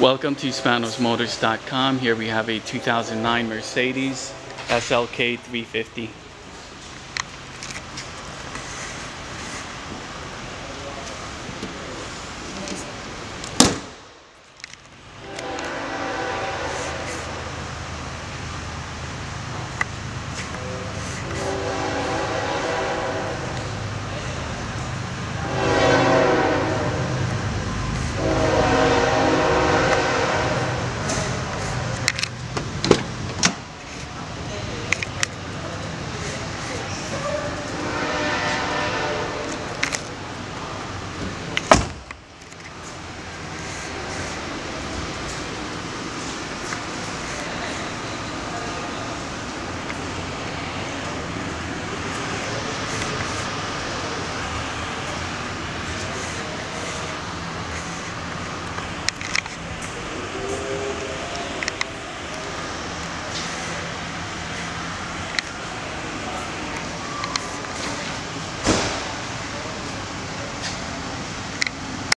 Welcome to SpanosMotors.com. Here we have a 2009 Mercedes SLK 350.